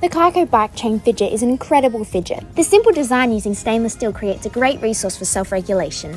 The Kaiko bike chain fidget is an incredible fidget. The simple design using stainless steel creates a great resource for self-regulation.